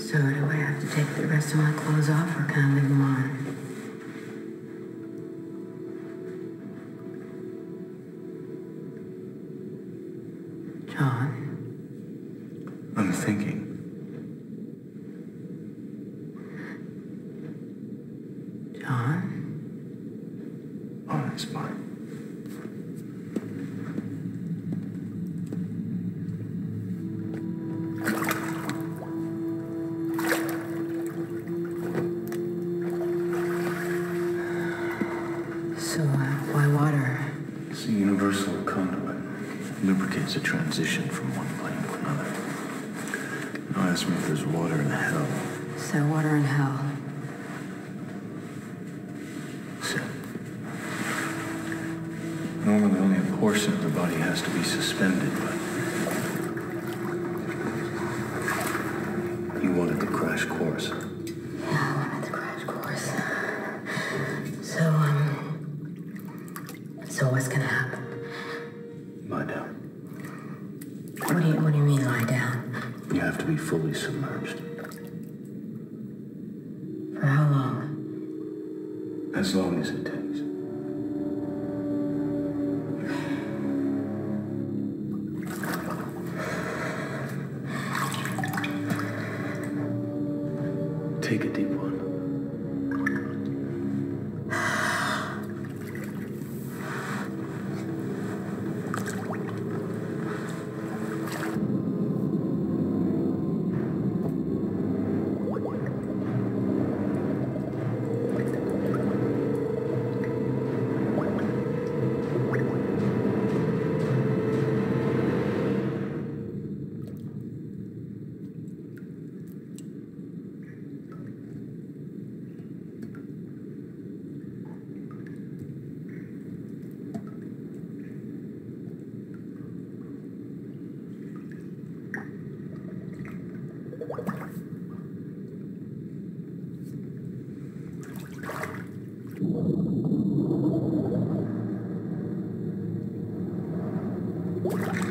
So do I have to take the rest of my clothes off or can I leave them on? John, I'm thinking. John, Oh, that's fine. So uh, why water? It's a universal conduit. Lubricates a transition from one plane to another. Now ask me if there's water in hell. So water in hell. Sin. Normally only a portion of the body has to be suspended, but you wanted the crash course. Yeah, I wanted the crash course. So, um, what's gonna happen? Lie down. What do you, what do you mean lie down? You have to be fully submerged. For how long? As long as it takes. Take a deep one. Thank you